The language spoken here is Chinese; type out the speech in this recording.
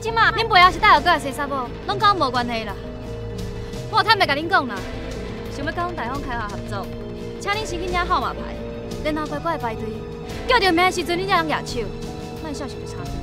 即马恁背后是带后过来洗衫无，拢跟我无关系啦。我坦白甲恁讲啦，想要跟阮大方开发合作，请恁先去领号码牌，然后乖乖排队，叫着名的时阵恁才能举手，莫笑伤差。